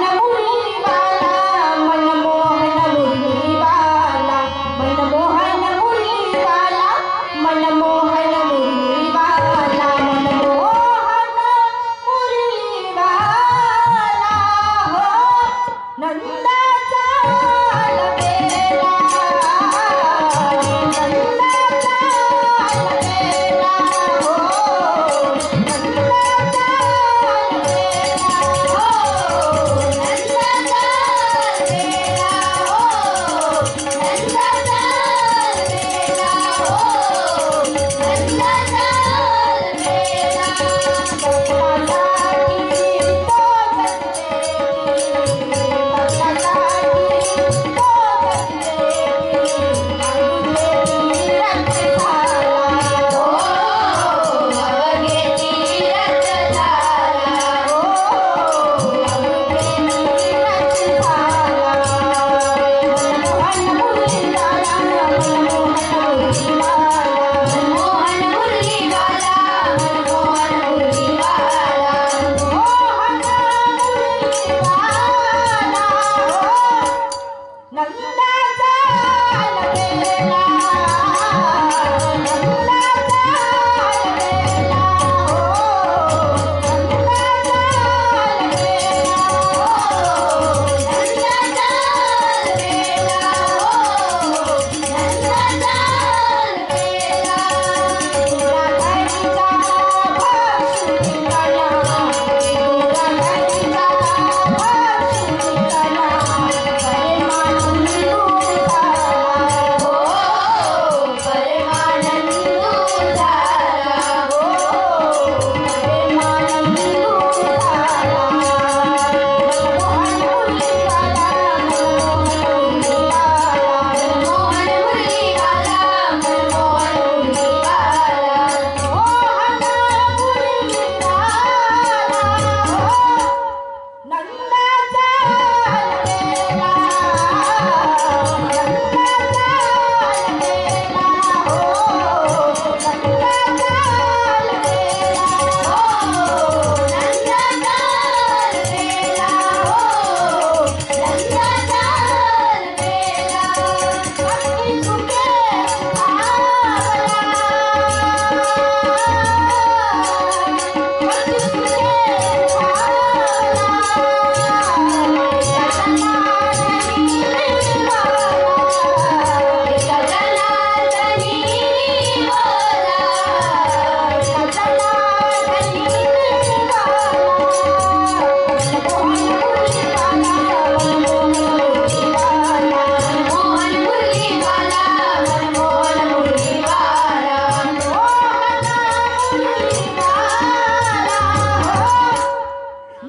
नमूनी वाला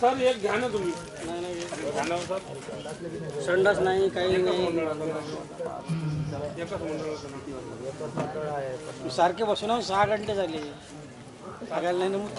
सर एक घ्या ना तुम्ही. संडास नाही काही नाही. सारखे बसून सहा घंटे झाले. सगळ्यांना नाही नमूद